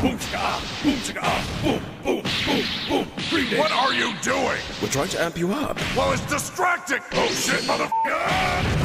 boom chicka boom chicka boom, boom, boom, boom. Green Day. What are you doing? We're trying to amp you up. Well, it's distracting. Oh shit, motherfucker!